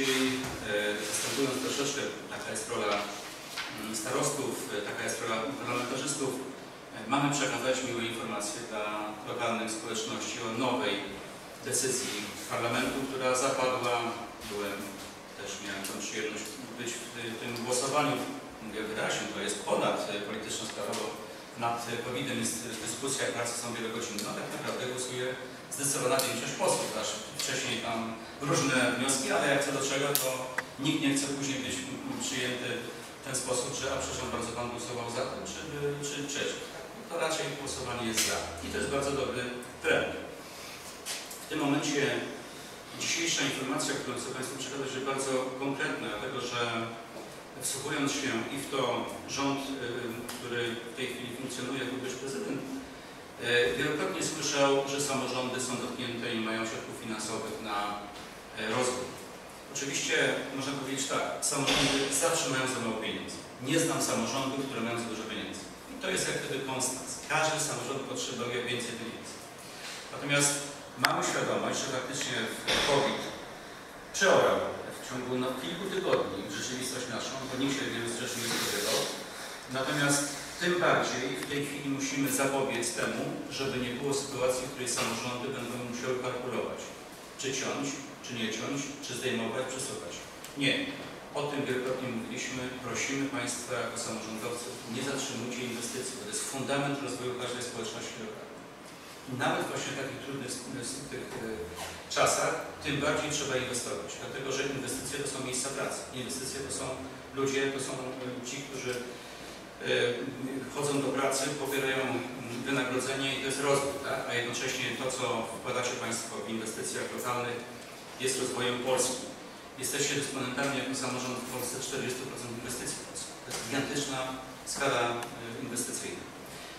dzisiaj e, zastępując troszeczkę, taka jest rola mm, starostów, e, taka jest rola parlamentarzystów, e, mamy przekazać miłe informacje dla lokalnych społeczności o nowej decyzji parlamentu, która zapadła. Byłem, też miałem tę przyjemność być w ty- tym głosowaniu. Mówię wyraźnie, to jest ponad e, polityczną sprawą, nad e, COVID-em jest dyskusja, prace są wielogodzinne. No tak naprawdę głosuje zdecydowana większość posłów, aż wcześniej tam różne wnioski, ale jak co do czego, to nikt nie chce później być przyjęty w ten sposób, że a przepraszam bardzo, Pan głosował za tym, czy, czy przeciw. To raczej głosowanie jest za. I to jest bardzo dobry trend. W tym momencie dzisiejsza informacja, którą chcę Państwu przekazać, jest bardzo konkretna, dlatego że wsłuchując się i w to rząd, y, który w tej chwili funkcjonuje, jak być prezydent, y, wielokrotnie słyszał, że samorządy są dotknięte i mają środków finansowych na y, rozwój. Oczywiście można powiedzieć tak, samorządy zawsze mają za mało pieniędzy. Nie znam samorządów, które mają za dużo pieniędzy. I to jest jak gdyby konstans. Każdy samorząd potrzebuje więcej pieniędzy. Natomiast mamy świadomość, że faktycznie COVID przeorał w ciągu no, kilku tygodni rzeczywistość naszą, bo nikt się wielu rzeczy nie spodziewał. Natomiast tym bardziej w tej chwili musimy zapobiec temu, żeby nie było sytuacji, w której samorządy będą musiały kalkulować, czy ciąć, czy nie ciąć, czy zdejmować, przesuwać. Nie. O tym wielokrotnie mówiliśmy. Prosimy Państwa jako samorządowców, nie zatrzymujcie inwestycji, bo to jest fundament rozwoju każdej społeczności lokalnej. Nawet właśnie w takich trudnych z- tych e, czasach, tym bardziej trzeba inwestować, dlatego że inwestycje to są miejsca pracy. Inwestycje to są ludzie, to są e, ci, którzy e, chodzą do pracy, pobierają wynagrodzenie i to jest rozwój, tak? a jednocześnie to, co wkładacie Państwo w inwestycjach lokalnych jest rozwojem Polski. Jesteście dysponentami jako samorząd w Polsce 40% inwestycji w Polsce. To jest gigantyczna skala e, inwestycyjna.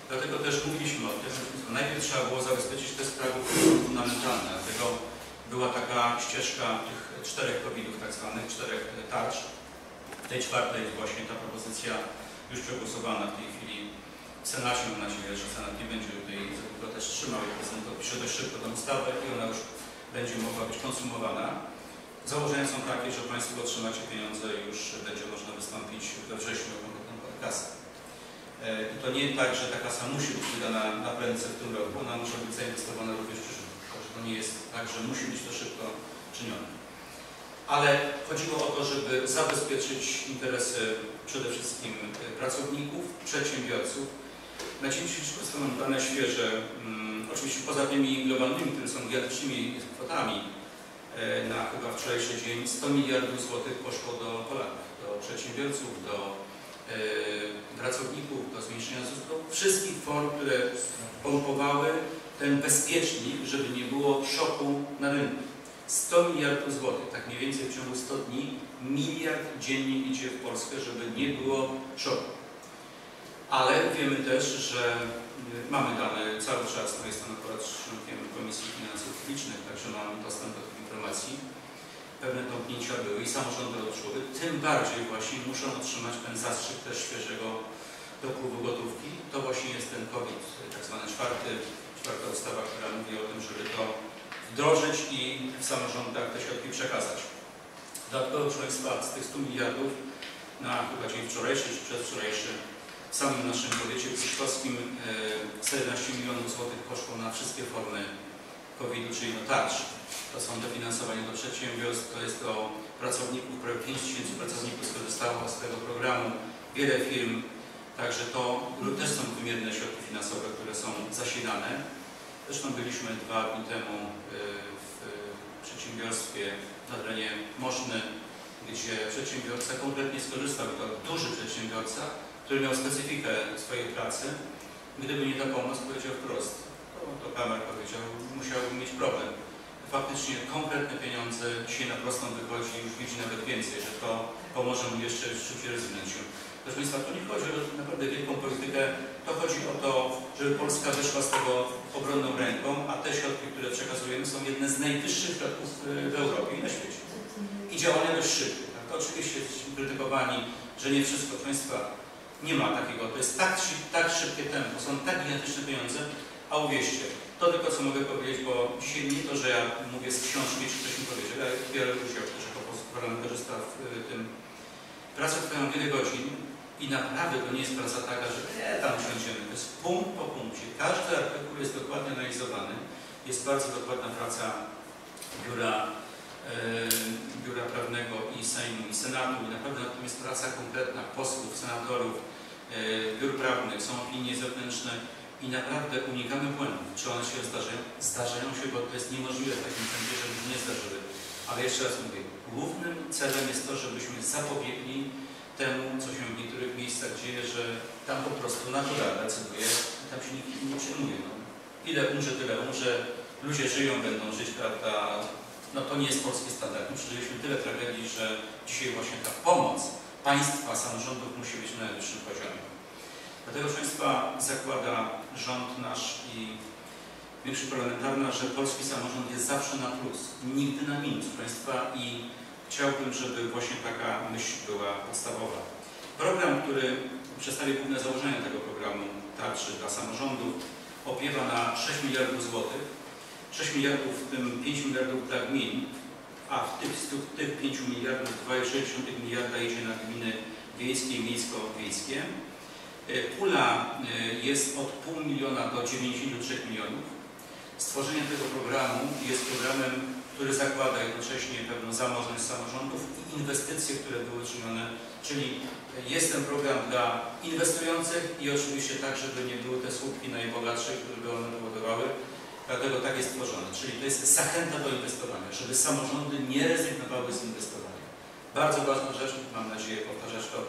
Dlatego też mówiliśmy o tym, że najpierw trzeba było zabezpieczyć te sprawy fundamentalne, dlatego była taka ścieżka tych czterech COVID-ów, tak zwanych czterech e, tarcz. W tej czwartej jest właśnie ta propozycja już przegłosowana w tej chwili w Senacie. Mam nadzieję, że Senat nie będzie tutaj za też trzymał i prezydent podpisze dość szybko tę ustawę i ona już będzie mogła być konsumowana. Założenia są takie, że Państwo otrzymacie pieniądze już będzie można wystąpić we wrześniu o konkretną kasę. I to nie tak, że ta kasa musi być wydana na prędce w tym roku, ona może być zainwestowana również w przyszłym. Także to nie jest tak, że musi być to szybko czynione. Ale chodziło o to, żeby zabezpieczyć interesy przede wszystkim e, pracowników, przedsiębiorców. Na dzień dzisiejszy mam dane świeże, mm, oczywiście poza tymi globalnymi, które są gigantycznymi kwotami, e, na chyba wczorajszy dzień 100 miliardów złotych poszło do Polaków, do przedsiębiorców, do e, pracowników, do zmniejszenia ZUS, do wszystkich form, które pompowały ten bezpiecznik, żeby nie było szoku na rynku. 100 miliardów złotych, tak mniej więcej w ciągu 100 dni, miliard dziennie idzie w Polskę, żeby nie było szoku. Ale wiemy też, że y, mamy dane cały czas, no jestem akurat członkiem Komisji Finansów Publicznych, także mam dostęp do tych informacji. Pewne tąpnięcia były i samorządy odczuły, tym bardziej właśnie muszą otrzymać ten zastrzyk też świeżego dopływu gotówki. To właśnie jest ten COVID, tak zwany czwarty, czwarta ustawa, która mówi o tym, żeby to wdrożyć i w samorządach te środki przekazać. Dodatkowo, proszę Państwa, z tych 100 miliardów na chyba dzień wczorajszy czy przedwczorajszy w samym naszym powiecie krzysztowskim e, 14 milionów złotych poszło na wszystkie formy COVID-u, czyli no tarcz. To są dofinansowania do przedsiębiorstw, to jest do pracowników, prawie 5 tysięcy pracowników skorzystało z tego programu, wiele firm, także to też są wymierne środki finansowe, które są zasilane. Zresztą byliśmy dwa dni temu e, w przedsiębiorstwie na terenie Moszny, gdzie przedsiębiorca konkretnie skorzystał, to duży przedsiębiorca, który miał specyfikę swojej pracy. Gdyby nie ta pomoc, powiedział wprost, to, to kamer powiedział, musiałby mieć problem. Faktycznie konkretne pieniądze dzisiaj na prostą wychodzi już widzi nawet więcej, że to pomoże mu jeszcze szybciej rozwinąć się. Proszę Państwa, tu nie chodzi o naprawdę wielką politykę, to chodzi o to, żeby Polska wyszła z tego obronną ręką, a te środki, które przekazujemy są jedne z najwyższych środków y, w Europie i na świecie. I działania dość szybkie. Tak? Oczywiście jesteśmy krytykowani, że nie wszystko, proszę Państwa, nie ma takiego, to jest tak, tak szybkie tempo, są tak gigantyczne pieniądze, a uwierzcie, to tylko co mogę powiedzieć, bo dzisiaj nie to, że ja mówię z książki, czy ktoś mi powiedział, ja biorę udział też jako pos- parlamentarzysta w y, tym. Prace trwają wiele godzin i naprawdę to nie jest praca taka, że e, tam siądziemy. To jest punkt po punkcie. Każdy artykuł jest dokładnie analizowany. Jest bardzo dokładna praca biura, e, biura prawnego i Sejmu i Senatu. I naprawdę na jest praca kompletna posłów, senatorów, e, biur prawnych, są opinie zewnętrzne i naprawdę unikamy błędów. Czy one się zdarzają? Zdarzają się, bo to jest niemożliwe w takim tempie, żeby nie zdarzyły. Ale jeszcze raz mówię, głównym celem jest to, żebyśmy zapobiegli temu, co się w niektórych miejscach dzieje, że tam po prostu natura decyduje, tam się nikt nie przejmuje. No. Ile umrze, tyle umrze, ludzie żyją, będą żyć, prawda? No to nie jest polski standard. My przeżyliśmy tyle tragedii, że dzisiaj właśnie ta pomoc państwa, samorządów musi być na najwyższym poziomie. Dlatego, proszę Państwa, zakłada rząd nasz i większość parlamentarna, że polski samorząd jest zawsze na plus, nigdy na minus, Państwa, i chciałbym, żeby właśnie taka myśl była podstawowa. Program, który przedstawię główne założenia tego programu tarczy dla samorządów, opiewa na 6 miliardów złotych. 6 miliardów, w tym 5 miliardów dla gmin, a w tych, tych, tych 5 miliardów 2,6 miliarda idzie na gminy wiejskie i miejsko-wiejskie. E, Pula e, jest od pół miliona do 93 milionów. Stworzenie tego programu jest programem, który zakłada jednocześnie pewną zamożność samorządów i inwestycje, które były czynione, czyli jest ten program dla inwestujących i oczywiście tak, żeby nie były te słupki najbogatszych, które by one powodowały. Dlatego tak jest tworzone. Czyli to jest zachęta do inwestowania, żeby samorządy nie rezygnowały z inwestowania. Bardzo ważna rzecz, mam nadzieję powtarzać to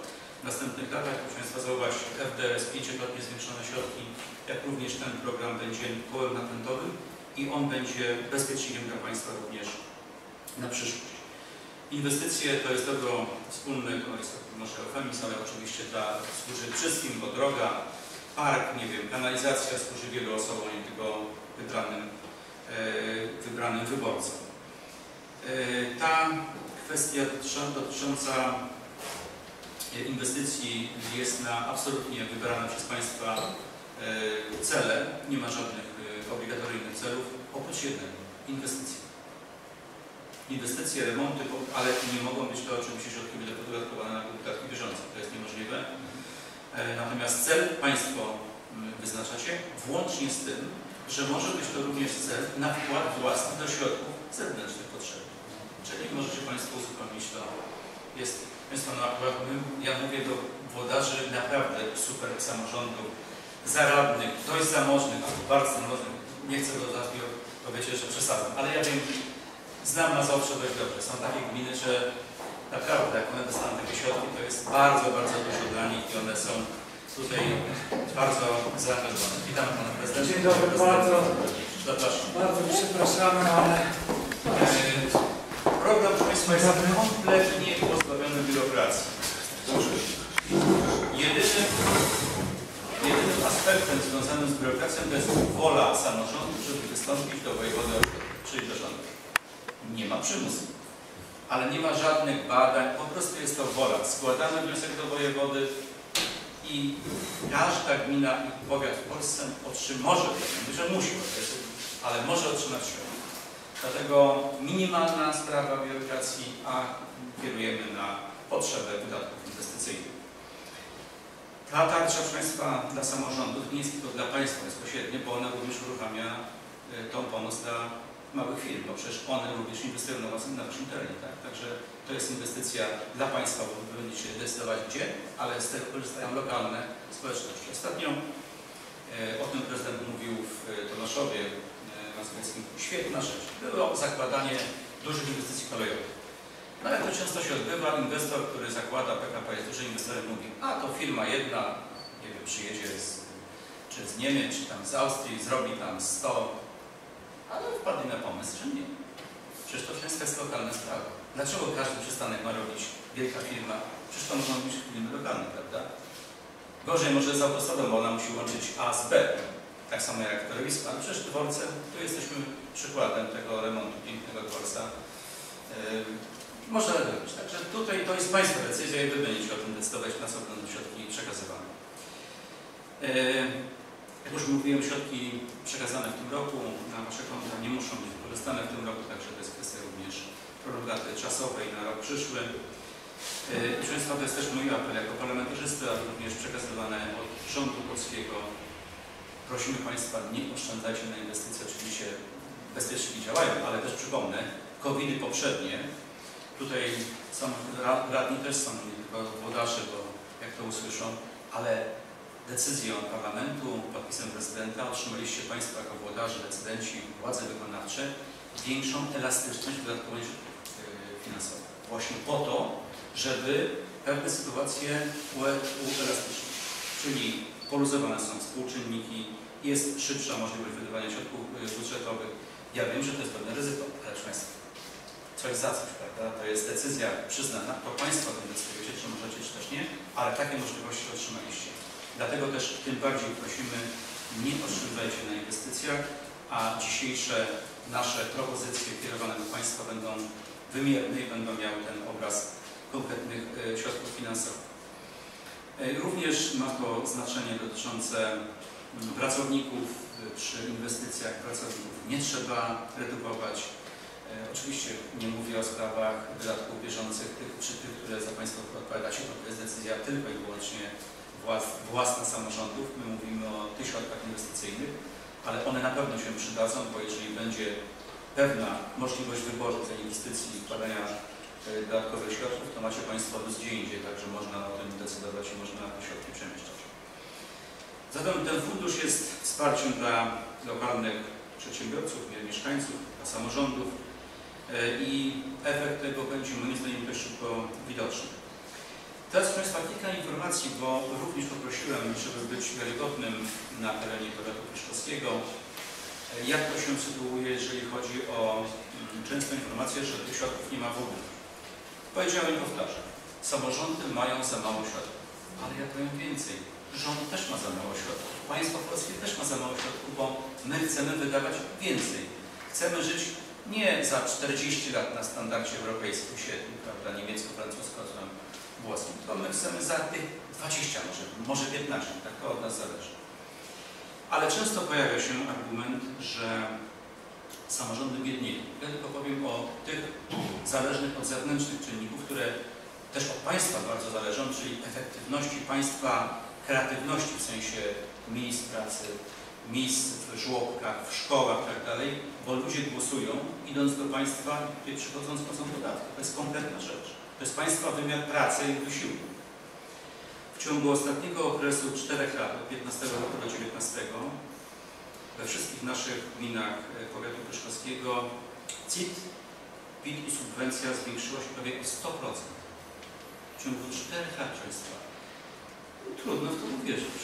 w następnych latach. Proszę Państwa, zauważcie, FDS pięciokrotnie zwiększone środki, jak również ten program będzie kołem napędowym i on będzie bezpiecznikiem dla Państwa również na przyszłość. Inwestycje to jest dobro wspólne, to jest może eufemizm, ale oczywiście dla, służy wszystkim, bo droga, park, nie wiem, kanalizacja służy wielu osobom, nie tylko wybranym, e, wybranym wyborcom. E, ta kwestia dotycząca inwestycji jest na absolutnie wybrane przez Państwa cele. Nie ma żadnych obligatoryjnych celów, oprócz jednego inwestycji. Inwestycje, remonty, ale nie mogą być to oczywiście środki wydatkowane na wydatki bieżące. To jest niemożliwe. Natomiast cel Państwo wyznaczacie włącznie z tym, że może być to również cel na wkład własny do środków zewnętrznych potrzeb. Czyli możecie Państwo uzupełnić to. Jest Państwo na my, ja mówię do włodarzy naprawdę super samorządów, zaradnych, dość zamożnych, bardzo zamożnych, nie chcę do nas powiecie, że przesadzam, ale ja wiem, znam Mazowsze dość dobrze. Są takie gminy, że naprawdę jak one dostaną takie środki, to jest bardzo, bardzo dużo dla nich i one są tutaj bardzo zaangażowane. Witam Pana Prezydenta. Dzień dobry, bardzo, Zapraszam. bardzo przepraszamy, ale Program, proszę Państwa, jest kompletnie pozbawiony biurokracji. Jedynym, jedynym aspektem związanym z biurokracją to jest wola samorządu, żeby wystąpić do wojewody, czyli do rządu. Nie ma przymusu, ale nie ma żadnych badań, po prostu jest to wola. Składamy wniosek do wojewody i każda gmina i powiat w Polsce otrzyma, może, nie że musi, ale może otrzymać środki. Dlatego minimalna sprawa biurokracji, a kierujemy na potrzebę wydatków inwestycyjnych. Ta tarcza, proszę Państwa, dla samorządów nie jest tylko dla Państwa bezpośrednio, bo ona również uruchamia y, tą pomoc dla małych firm, bo przecież one również inwestują na, was, na Waszym terenie. Tak? Także to jest inwestycja dla Państwa, bo Wy będziecie decydować gdzie, ale z tego korzystają lokalne społeczności. Ostatnio y, o tym prezydent mówił w Tomaszowie, Mazowieckim. Świetna rzecz. Było zakładanie dużych inwestycji kolejowych. No ale to często się odbywa. Inwestor, który zakłada PKP jest dużym inwestorem, mówi, a to firma jedna, nie wiem, przyjedzie z, czy z Niemiec, czy tam z Austrii, zrobi tam 100, ale wpadli na pomysł, że nie. Przecież to wszystko jest lokalna sprawa. Dlaczego każdy przystanek ma robić wielka firma? Przecież to mogą być firmy lokalne, prawda? Gorzej może z autostradą, bo ona musi łączyć A z B tak samo jak torowisko, ale przecież dworce, tu jesteśmy przykładem tego remontu pięknego dworca. Yy, można robić. Także tutaj to jest Państwa decyzja i Wy będziecie o tym decydować, na co będą środki przekazywane. Yy, jak już mówiłem, środki przekazane w tym roku na Wasze konta nie muszą być wykorzystane w tym roku, także to jest kwestia również prolongaty czasowej na rok przyszły. Yy, Proszę Państwa, to jest też mój apel jako parlamentarzysty, ale również przekazywane od rządu polskiego. Prosimy Państwa, nie oszczędzajcie na inwestycje. Oczywiście bezpieczniki działają, ale też przypomnę, COVID-y poprzednie, tutaj ra- radni też są, nie tylko włodarze, bo jak to usłyszą, ale decyzją parlamentu, podpisem prezydenta otrzymaliście Państwo jako włodarze, decydenci, władze wykonawcze większą elastyczność wydatkowania środków yy, finansowych. Właśnie po to, żeby pewne sytuacje ue- uelastycznić. Czyli poluzowane są współczynniki, jest szybsza możliwość wydawania środków yy, budżetowych. Ja wiem, że to jest pewne ryzyko, ale proszę Państwa, coś za coś, prawda? To jest decyzja przyznana, to Państwo o decydujecie, czy możecie, czy też nie, ale takie możliwości otrzymaliście. Dlatego też tym bardziej prosimy, nie oszczędzajcie na inwestycjach, a dzisiejsze nasze propozycje kierowane do Państwa będą wymierne i będą miały ten obraz konkretnych e, środków finansowych. E, Również ma to znaczenie dotyczące pracowników. E, Przy inwestycjach pracowników nie trzeba redukować. E, Oczywiście nie mówię o sprawach wydatków bieżących, tych, czy tych, które za Państwo odpowiadacie, to jest decyzja tylko i wyłącznie włas- własna samorządów. My mówimy o tych środkach inwestycyjnych, ale one na pewno się przydadzą, bo jeżeli będzie pewna możliwość wyboru tej inwestycji i wkładania e, dodatkowych środków, to macie Państwo luz gdzie indziej, także można o tym decydować i można te środki przemieszczać. Zatem ten fundusz jest wsparciem dla lokalnych przedsiębiorców, mieszkańców, samorządów e, i efekt tego będzie moim zdaniem dość szybko widoczny. Teraz proszę Państwa kilka informacji, bo również poprosiłem, żeby być wiarygodnym na terenie powiatu pryszkowskiego, e, jak to się sytuuje, jeżeli chodzi o mm, często informację, że tych środków nie ma w ogóle. Powiedziałem i powtarzam, samorządy mają za mało środków, ale ja powiem więcej, rząd też ma za mało środków, państwo polskie też ma za mało środków, bo my chcemy wydawać więcej. Chcemy żyć nie za 40 lat na standardzie europejskim średnim, prawda, niemiecko-francusko, tam włoskim, tylko my chcemy za tych 20 może, może 15, tak to od nas zależy. Ale często pojawia się argument, że samorządy biednieją. Ja tylko powiem o tych zależnych od zewnętrznych czynników, które też od państwa bardzo zależą, czyli efektywności państwa, kreatywności w sensie miejsc pracy, miejsc w żłobkach, w szkołach itd., bo ludzie głosują, idąc do państwa, tutaj przychodząc płacą podatki. To jest konkretna rzecz. To jest państwa wymiar pracy i wysiłku. W ciągu ostatniego okresu 4 lat, od 15 roku do 19, we wszystkich naszych gminach e, powiatu pryszkowskiego CIT, PIT i subwencja zwiększyła się prawie o 100%. W ciągu 4 lat, Państwa. Trudno w to uwierzyć.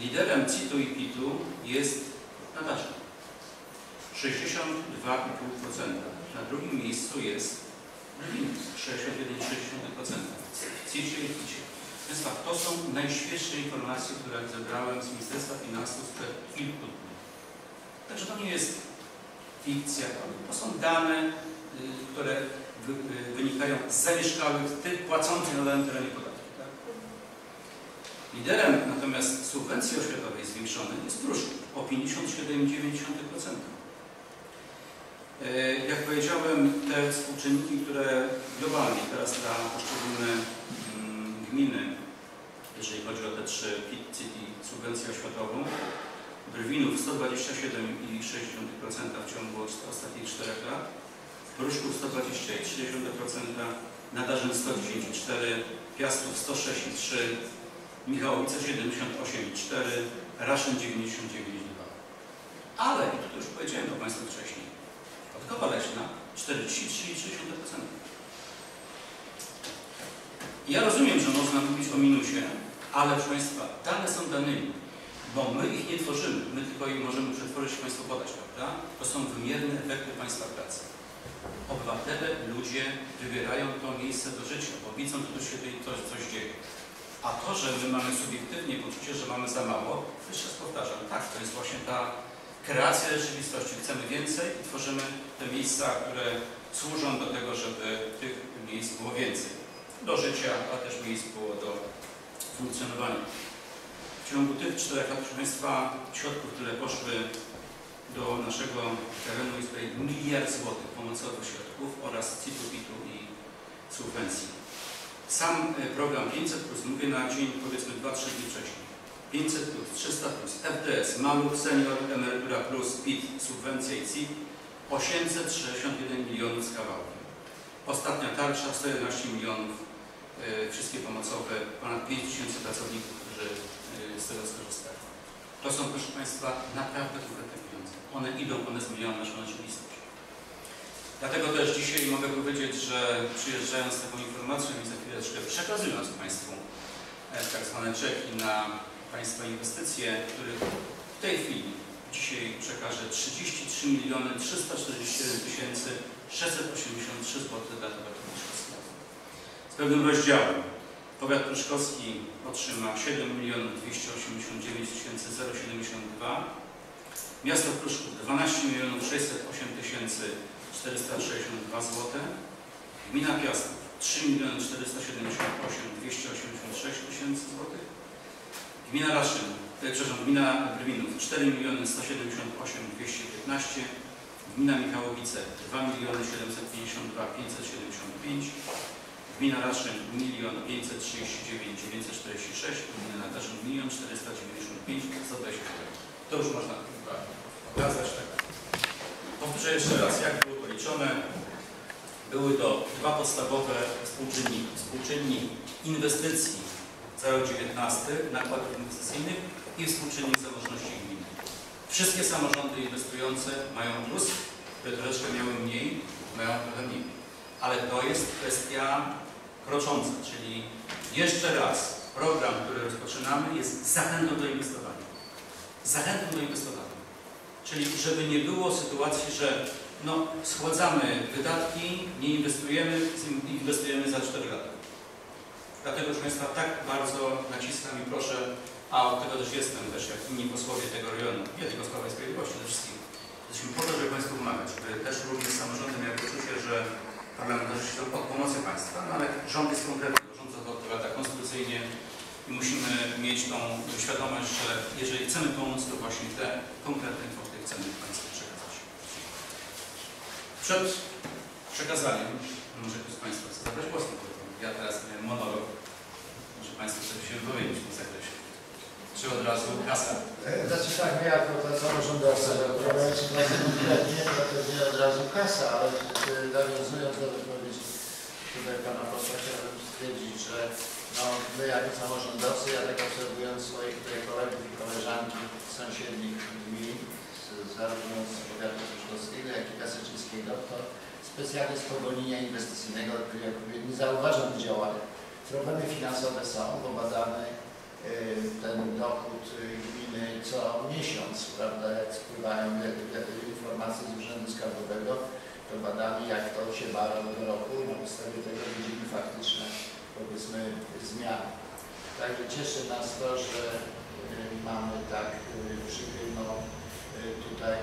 Liderem CIT-u i PIT-u jest Nadarza. 62,5%. Na drugim miejscu jest Rywinus. 61,6%. W CIT-ie i PIT-ie. Państwa, to są najświeższe informacje, które zebrałem z Ministerstwa Finansów sprzed kilku dni. Także to nie jest fikcja, to są dane, y, które y, wynikają z zamieszkałych, tych płacących na danym terenie podatki. Liderem natomiast subwencji oświatowej zwiększonej jest Pruszków o 57,9%. Y, Jak powiedziałem, te współczynniki, które globalnie teraz dla poszczególne mm, gminy, jeżeli chodzi o te trzy PIT, CIT i subwencję oświatową, Brwinów 127,6% w ciągu ostatnich 4 lat, Pruszków 120,3%, Nadarzyn 110,4%, Piastów 106,3%, Michałowice 78,4%, Raszyn 99,2%. Ale, i to już powiedziałem to Państwu wcześniej, Podkowa Leśna 43,3%. Ja rozumiem, że można mówić o minusie, ale proszę Państwa, dane są danymi, bo my ich nie tworzymy, my tylko je możemy przetworzyć Państwu podać, prawda? To są wymierne efekty Państwa pracy. Obywatele, ludzie wybierają to miejsce do życia, bo widzą, że tu się coś, coś dzieje. A to, że my mamy subiektywnie poczucie, że mamy za mało, jeszcze raz powtarzam, tak, to jest właśnie ta kreacja rzeczywistości. Chcemy więcej i tworzymy te miejsca, które służą do tego, żeby tych miejsc było więcej. Do życia, a też miejsc było do funkcjonowania. W ciągu tych czterech lat, proszę Państwa, środków, które poszły do naszego terenu jest miliard złotych pomocowych środków oraz CIT-u, i subwencji. Sam e, program 500 plus mówię na dzień powiedzmy 2-3 dni wcześniej. 500 plus, 300 plus, FDS, Maluch, Senior, Emerytura plus, PIT, subwencja i CIT 861 milionów z kawałkiem. Ostatnia tarcza 111 milionów, e, wszystkie pomocowe, ponad 5 tysięcy pracowników, którzy e, z tego skorzystali. To są, proszę Państwa, naprawdę konkretne pieniądze. One idą, one zmieniają naszą rzeczywistość. Dlatego też dzisiaj mogę powiedzieć, że przyjeżdżając z taką informacją i za chwileczkę przekazując Państwu e, tak zwane czeki na Państwa inwestycje, których w tej chwili dzisiaj przekażę 33 miliony 347 tysięcy 683 zł dla powiatu pruszkowskiego. Z pewnym rozdziałem. Powiat pruszkowski otrzyma 7 milionów 289 tysięcy 072 Miasto Pruszków 12 milionów 608 tysięcy 462 zł. Gmina Piastów 3 miliony 478 286 tysięcy złotych. Gmina Raszyn, e, przepraszam, gmina Brwinów 4 miliony 178 215. Gmina Michałowice 2 miliony 752 575. Gmina Raszyn 1 539 946. Gmina Nadarzyn 1 495 120 To już można chyba okazać tak. Powtórzę jeszcze raz, jak było to liczone. Były to dwa podstawowe współczynniki. Współczynnik inwestycji za rok 19, nakładów inwestycyjnych i współczynnik zamożności gminy. Wszystkie samorządy inwestujące mają plus, które troszeczkę miały mniej, mają trochę mniej. Ale to jest kwestia krocząca, czyli jeszcze raz, program, który rozpoczynamy jest zachętą do inwestowania. Zachętą do inwestowania. Czyli żeby nie było sytuacji, że no, schładzamy wydatki, nie inwestujemy, inwestujemy za 4 lata. Dlatego, proszę Państwa, tak bardzo naciskam i proszę, a od tego też jestem, też jak inni posłowie tego rejonu, nie tylko z Prawa i Sprawiedliwości, przede wszystkim. Jesteśmy po to, żeby Państwu pomagać, żeby też również samorządy miały poczucie, że parlamentarzyści są od pomocy państwa, no ale rząd jest konkretny, rząd za to odpowiada konstytucyjnie i musimy mieć tą świadomość, że jeżeli chcemy pomóc, to właśnie te konkretne kwoty chcemy Państwu. Przed przekazaniem, może ktoś z Państwa chce zabrać głos, bo ja teraz miałem monolog, może Państwo chcecie się wypowiedzieć w tym zakresie. Czy od razu kasa? Znaczy tak, my jako ta samorządowca, odpowiadając bardzo konkretnie, to pewnie od razu kasa, ale e, nawiązując do wypowiedzi tutaj Pana posła, chciałbym stwierdzić, że no, my jako samorządowcy, ja tak obserwując swoich tutaj kolegów i koleżanki z sąsiednich gmin, zarówno z powiatu pruszkowskiego, jak i kasyczynskiego, to specjalnie z pogonienia inwestycyjnego jakby nie zauważam tych działań. Problemy finansowe są, bo badamy y, ten dochód y, gminy co miesiąc, prawda, jak spływają informacje z Urzędu Skarbowego, to badamy jak to się rok do roku na podstawie tego widzimy faktyczne, powiedzmy, zmiany. Także cieszy nas to, że y, mamy tak y, przychylną y, tutaj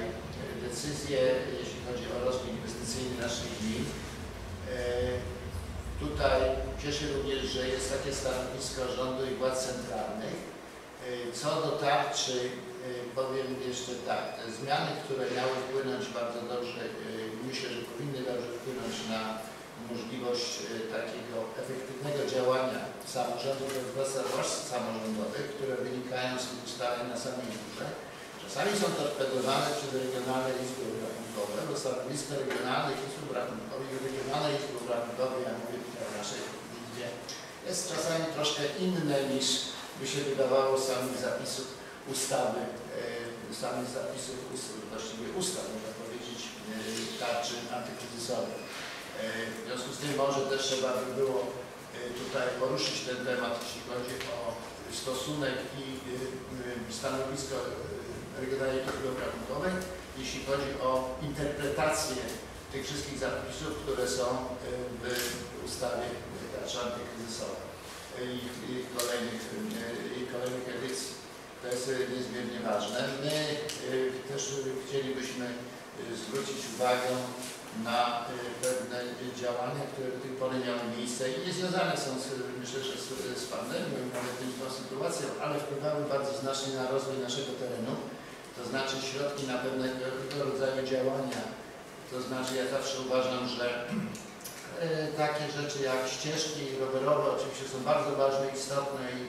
y, decyzję, jeśli chodzi o rozwój inwestycyjny naszych gmin. Y, Tutaj cieszy również, że jest takie stanowisko rządu i władz centralnych. Y, Co do tarczy, y, powiem jeszcze tak, te zmiany, które miały wpłynąć bardzo dobrze, y, myślę, że powinny dobrze wpłynąć na możliwość y, takiego efektywnego działania samorządów zwłaszcza samorządowych, które wynikają z ustaleń na samej górze. Czasami są torpedowane przez regionalne izby obrachunkowe, bo stanowisko regionalnych izb obrachunkowych i regionalne izby obrachunkowe, ja mówię tutaj o naszej izbie, jest czasami troszkę inne niż by się wydawało z samych zapisów ustawy, e, samych zapisów ust- właściwie ustaw, można powiedzieć, e, tarczy antykryzysowej. E, W związku z tym może też trzeba by było tutaj poruszyć ten temat, jeśli chodzi o stosunek i stanowisko Regionalnej Izby Obrachunkowej, jeśli chodzi o interpretację tych wszystkich zapisów, które są e, w ustawie tarczy antykryzysowej e, i, kolejnych, i kolejnych edycji. To jest niezmiernie ważne. My też chcielibyśmy zwrócić uwagę na pewne działania, które do tej pory miały miejsce i nie związane są z, myślę, że z, z pandemią nawet tą sytuacją, ale wpływały bardzo znacznie na rozwój naszego terenu. To znaczy środki na pewnego rodzaju działania. To znaczy ja zawsze uważam, że e, takie rzeczy jak ścieżki rowerowe oczywiście są bardzo ważne, istotne i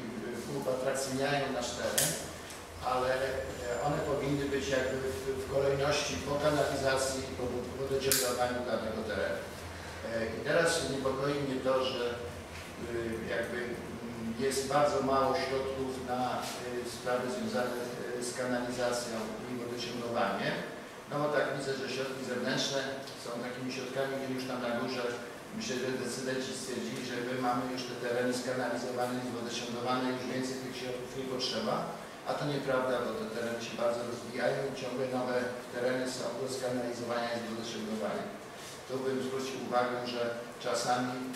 uatrakcyjniają nasz teren, ale e, one powinny być jakby w, kolejności po kanalizacji, po wodociągowaniu danego terenu. E, I teraz niepokoi mnie to, że jakby mm, jest bardzo mało środków na sprawy związane y, z kanalizacją i wodociągowaniem. No bo tak widzę, że środki zewnętrzne są takimi środkami, gdzie już tam na górze myślę, że decydenci stwierdzili, że my mamy już te tereny skanalizowane i wodociągowane, już więcej tych środków nie potrzeba. A to nieprawda, bo te tereny się bardzo rozwijają i ciągle nowe tereny są do skanalizowania i do wodociągowania. Tu bym zwrócił uwagę, że czasami e,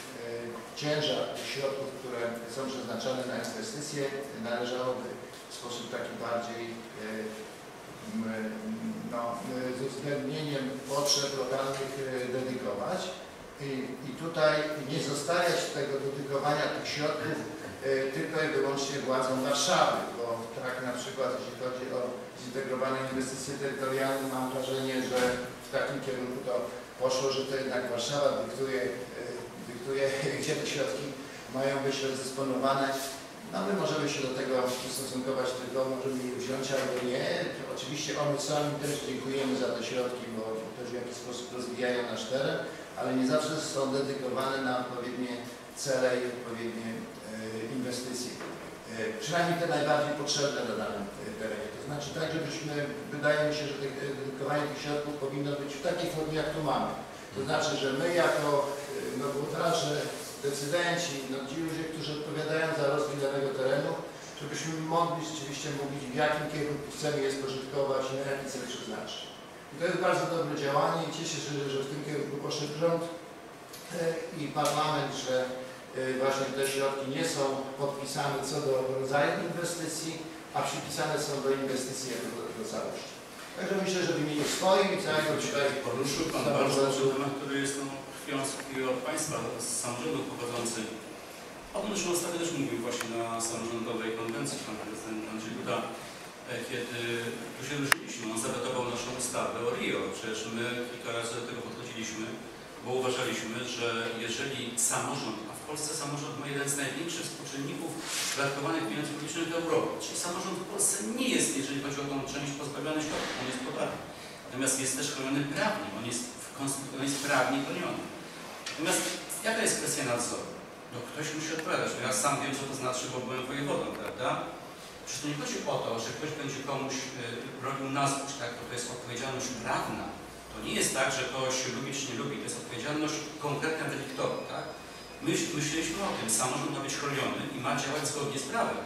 ciężar środków, które są przeznaczone na inwestycje, należałoby w sposób taki bardziej e, no, z uwzględnieniem potrzeb lokalnych e, dedykować. I, I tutaj nie zostawiać tego dedykowania tych środków e, tylko i wyłącznie władzom Warszawy, bo tak na przykład jeśli chodzi o zintegrowane inwestycje terytorialne mam wrażenie, że w takim kierunku to poszło, że to jednak Warszawa dyktuje, dyktuje gdzie te środki mają być rozdysponowane. No my możemy się do tego ustosunkować, tylko możemy je wziąć albo nie. Oczywiście omysłami też dziękujemy za te środki, bo też w jakiś sposób rozwijają nasz teren, ale nie zawsze są dedykowane na odpowiednie cele i odpowiednie e, inwestycje. E, przynajmniej te najbardziej potrzebne na danym e, terenie. To znaczy tak, żebyśmy, wydaje mi się, że dedykowanie tych środków powinno być w takiej formie, jak tu mamy. To znaczy, że my jako e, no, włodarze, decydenci, no, ci ludzie, którzy odpowiadają za rozwój danego terenu, żebyśmy mogli rzeczywiście mówić, w jakim kierunku chcemy je spożytkować i na jaki cel przeznaczyć. I to jest bardzo dobre działanie i cieszę się, że, w tym kierunku poszedł rząd e, i parlament, że e, właśnie te środki nie są podpisane co do rodzaju inwestycji, a przypisane są do inwestycji jako do, do całości. Także myślę, że w imieniu swoim i całego tutaj Poruszył Pan bardzo temat, który jest tą krwią Państwa, z samorządu pochodzący. O tym już ostatnio też mówił właśnie na samorządowej konwencji Pan Prezydent Andrzej Duda, e, kiedy tu się ruszyliśmy, on zawetował naszą ustawę o RIO. Przecież my kilka razy do tego podchodziliśmy, bo uważaliśmy, że jeżeli samorząd, a w Polsce samorząd ma jeden z największych współczynników wydatkowanych pieniędzy publicznych w Europie, czyli samorząd w Polsce nie jest, jeżeli chodzi o tą część, pozbawiony środków, on jest podatny. Natomiast jest też chroniony prawnie, on jest, on jest prawnie chroniony. Natomiast jaka jest kwestia nadzoru? No ktoś musi odpowiadać. No ja sam wiem, co to znaczy, bo byłem wojewodą, prawda? Przecież to nie chodzi o to, że ktoś będzie komuś y, robił nazwę, tak? To jest odpowiedzialność prawna. To nie jest tak, że się lubi czy nie lubi. To jest odpowiedzialność konkretna deliktowa, tak? Myśl, myśleliśmy o tym, samorząd ma być chroniony i ma działać zgodnie z prawem.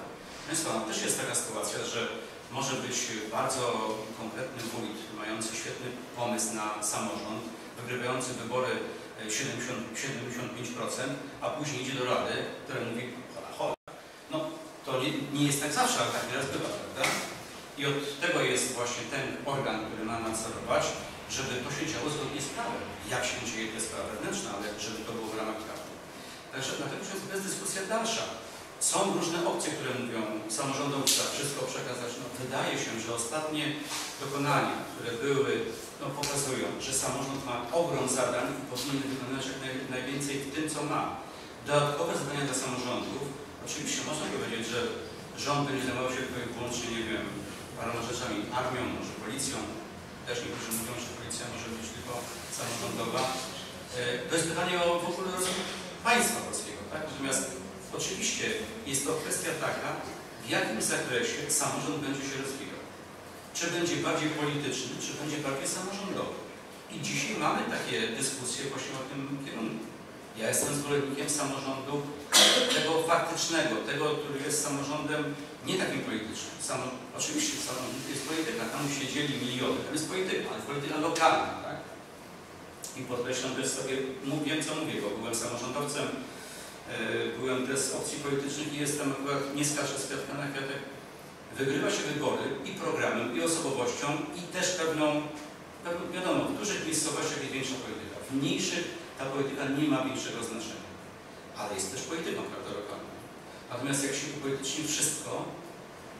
Państwa, no, też jest taka sytuacja, że może być bardzo konkretny wójt, mający świetny pomysł na samorząd, wygrywający wybory 70, 75%, a później idzie do rady, która mówi, hola, hola. No, to nie, nie jest tak zawsze, ale tak nieraz bywa, prawda? I od tego jest właśnie ten organ, który ma nadzorować, żeby to się działo zgodnie z prawem. Jak się dzieje, to jest sprawa wewnętrzna, ale żeby to było w ramach prawa. Także dlatego jest dyskusja dalsza. Są różne opcje, które mówią samorządom trzeba wszystko przekazać. No, wydaje się, że ostatnie dokonania, które były, no, pokazują, że samorząd ma ogrom zadań i powinien wykonać jak naj, najwięcej w tym, co ma. Dodatkowe zadania dla samorządów. Oczywiście można powiedzieć, że rząd będzie zajmował się wyłącznie, nie wiem, paroma rzeczami, armią, może policją. Też niektórzy mówią, że policja może być tylko samorządowa. E, To jest pytanie o w ogóle państwa polskiego, tak? Natomiast oczywiście jest to kwestia taka, w jakim zakresie samorząd będzie się rozwijał. Czy będzie bardziej polityczny, czy będzie bardziej samorządowy. I dzisiaj mamy takie dyskusje właśnie o tym kierunku. Ja jestem zwolennikiem samorządu tego faktycznego, tego, który jest samorządem nie takim politycznym. Samo, oczywiście samorząd jest polityka, tam się dzieli miliony, tam jest polityka, ale polityka lokalna, tak? I podkreślam też sobie, mówię, co mówię, bo byłem samorządowcem, byłem też opcji politycznych i jestem akurat, nie skaczę z kwiatka na kwiatek. Wygrywa się wybory i programem, i osobowością, i też pewną, pewną wiadomo, w dużych miejscowościach jest większa polityka. W mniejszych ta polityka nie ma większego znaczenia. Ale jest też polityką, prawda, lokalną. Natomiast jak się upolityczni wszystko,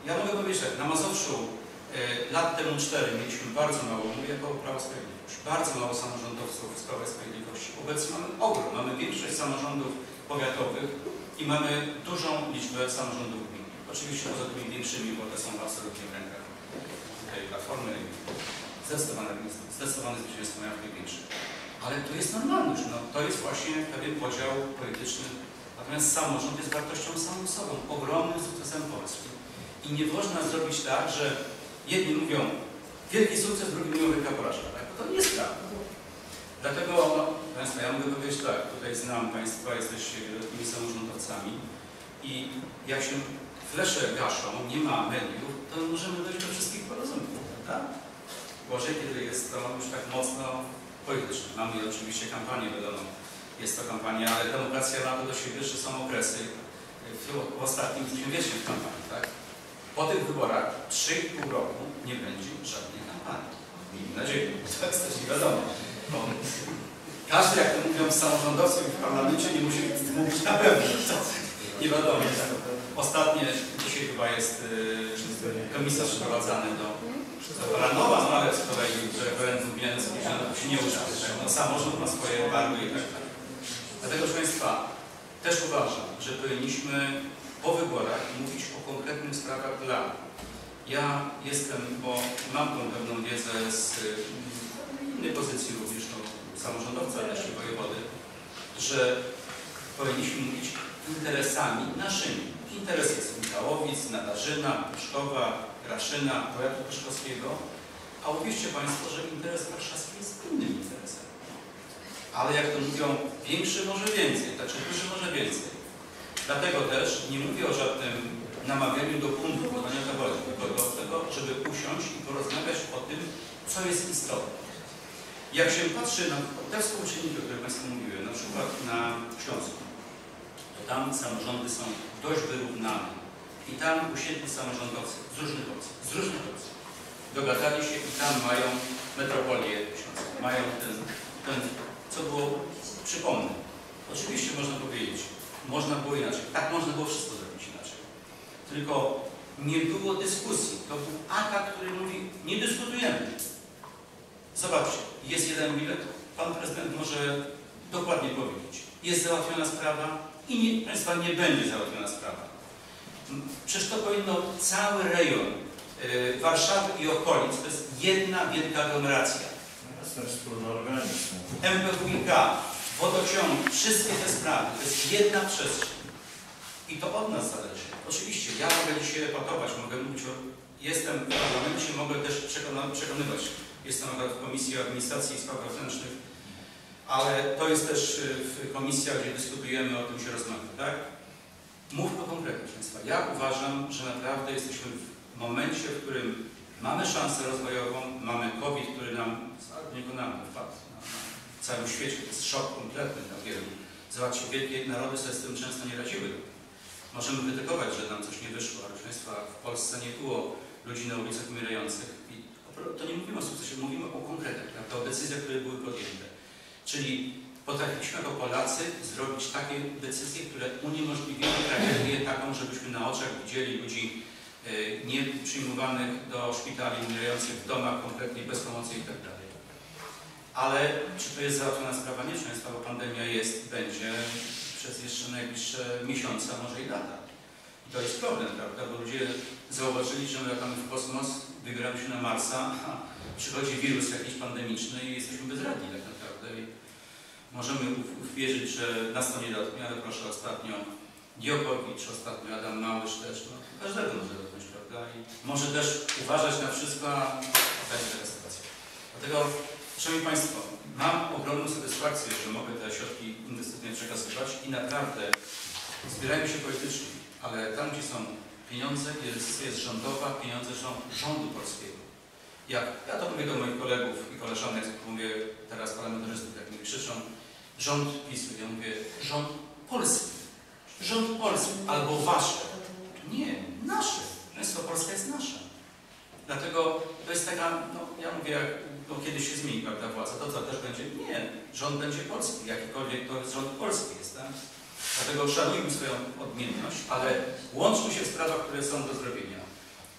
ja mogę powiedzieć tak, na Mazowszu e, lat temu cztery mieliśmy bardzo mało, mówię jako Prawo Sprawiedliwość, bardzo mało samorządowców z Prawa i Sprawiedliwości. Obecnie mamy ogrom, mamy większość samorządów powiatowych i mamy dużą liczbę samorządów gminnych. Oczywiście poza tymi większymi, bo te są absolutnie w rękach tej Platformy. Zdecydowane, zdecydowane zwycięstwo mają większych. Ale to jest normalność, no, to jest właśnie pewien podział polityczny. Natomiast samorząd jest wartością samą sobą, ogromnym sukcesem Polski. I nie można zrobić tak, że jedni mówią wielki sukces, drugi mówią wielka porażka. Tak? To nie jest prawda. Dlatego, Państwo, ja mogę powiedzieć tak, tutaj znam Państwa, jesteście wieloletnimi samorządowcami i jak się flesze gaszą, nie ma mediów, to możemy dojść do wszystkich porozumień, prawda? Gorzej, kiedy jest to już tak mocno polityczne. Mamy oczywiście kampanię, wiadomo, jest to kampania, ale demokracja ma to do siebie, że są okresy w, ostatnim dziesięcioleciu w kampanii, tak? Po tych wyborach 3,5 roku nie będzie żadnej. Miejmy nadzieję, to jest też nie wiadomo. Bo każdy, jak to mówią samorządowcy w parlamencie, nie musi mówić na pewno. Nie wiadomo. Ostatnie, dzisiaj chyba jest y, komisarz wprowadzany do, do Baranowa, no z kolei referendum wielkie się nie uda. No, samorząd ma swoje barwy i tak dalej. Dlatego, proszę Państwa, też uważam, że powinniśmy po wyborach mówić o konkretnych sprawach dla. Ja jestem, bo mam tą pewną wiedzę z y, innej pozycji również no, samorządowca, ale też wojewody, że powinniśmy mówić interesami naszymi. Interes jest Michałowic, Nadarzyna, Pruszkowa, Raszyna, powiatu pruszkowskiego, a uwierzcie Państwo, że interes warszawski jest innym interesem. Ale jak to mówią, większy może więcej, znaczy duży może więcej. Dlatego też nie mówię o żadnym namawianiu do punktu podania taboru, tylko do tego, żeby usiąść i porozmawiać o tym, co jest istotne. Jak się patrzy na te współczynniki, o których Państwu mówiłem, na przykład na Śląsku, to tam samorządy są dość wyrównane. I tam usiedli samorządowcy z różnych opcji, z różnych opcji. Dogadali się i tam mają metropolię śląską, mają ten, ten, co było, przypomnę. Oczywiście można powiedzieć, można było inaczej. Tak można było wszystko zrobić. Tylko nie było dyskusji. To był atak, który mówi, nie dyskutujemy. Zobaczcie, jest jeden bilet, pan prezydent może dokładnie powiedzieć. Jest załatwiona sprawa i nie, Państwa nie będzie załatwiona sprawa. Przecież to powinno cały rejon y, Warszawy i okolic, to jest jedna wielka aglomeracja. Jasne, wspólny organizm. MPWiK, wodociąg, wszystkie te sprawy, to jest jedna przestrzeń. I to od nas zależy. Oczywiście, ja mogę dzisiaj epatować, mogę mówić o... Jestem w parlamencie, mogę też przekonywać. Jestem w Komisji Administracji i Spraw Wewnętrznych, ale to jest też y, w komisja, gdzie dyskutujemy, o tym się rozmawia, tak? Mówmy konkretnie, Państwa. Ja uważam, że naprawdę jesteśmy w momencie, w którym mamy szansę rozwojową, mamy COVID, który nam niekonany wpadł na, na całym świecie. To jest szok kompletny dla wielu. Zobaczcie, wielkie narody sobie z tym często nie radziły. Możemy krytykować, że nam coś nie wyszło, ale proszę Państwa, w Polsce nie było ludzi na ulicach umierających. I to nie mówimy o sukcesie, mówimy o konkretach, prawda, o decyzjach, które były podjęte. Czyli potrafiliśmy jako Polacy zrobić takie decyzje, które uniemożliwiły tragedię taką, żebyśmy na oczach widzieli ludzi e, nie przyjmowanych do szpitali, umierających w domach konkretnie bez pomocy i tak. Ale czy to jest załatwiona sprawa? Nie, proszę Państwa, bo pandemia jest będzie przez jeszcze najbliższe miesiące, a może i lata. I to jest problem, prawda? Bo ludzie zauważyli, że my latamy w kosmos, wybieramy się na Marsa, a przychodzi wirus jakiś pandemiczny i jesteśmy bezradni tak naprawdę. I możemy uwierzyć, że nas to nie dotknie, ale proszę ostatnio Diokowicz, ostatnio Adam Małysz też, no każdego może dotknąć, prawda? I może też uważać na wszystko, a będzie taka sytuacja. Dlatego, Szanowni Państwo, mam ogromną satysfakcję, że mogę te środki inwestycyjne przekazywać i naprawdę zbierajmy się politycznie, ale tam, gdzie są pieniądze, decyzja jest rządowa, pieniądze są rządu polskiego. Jak ja to mówię do moich kolegów i koleżanek, mówię teraz parlamentarzystów, jak mi krzyczą, rząd PiSu, ja mówię rząd polski, rząd polski albo wasze. Nie, nasze. Państwo Polska jest nasza. Dlatego to jest taka, no ja mówię, jak no, kiedyś się zmieni, prawda, władza, to co też będzie? Nie, rząd będzie polski, jakikolwiek to jest rząd polski jest, tak? Dlatego szanujmy swoją odmienność, ale łączmy się w sprawach, które są do zrobienia.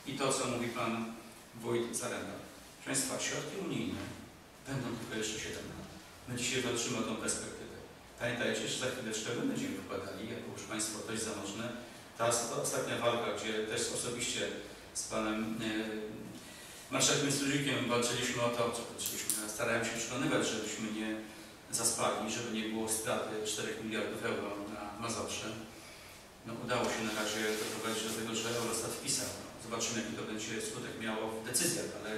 I to, co mówi Pan wójt Zaręba. Proszę Państwa, środki unijne będą tylko jeszcze 7 lat. My dzisiaj walczymy o tą perspektywę. Pamiętajcie, że za chwileczkę my będziemy wkładali, jako już Państwo dość zamożne. Ta os- ostatnia walka, gdzie też osobiście z Panem e, Marszałkiem Struzikiem walczyliśmy o to, starałem się przekonywać, żebyśmy nie zaspali, żeby nie było straty 4 miliardów euro na Mazowsze. No, udało się na razie doprowadzić do tego, że Eurostat wpisał. Zobaczymy, jaki to będzie skutek miało w decyzjach, ale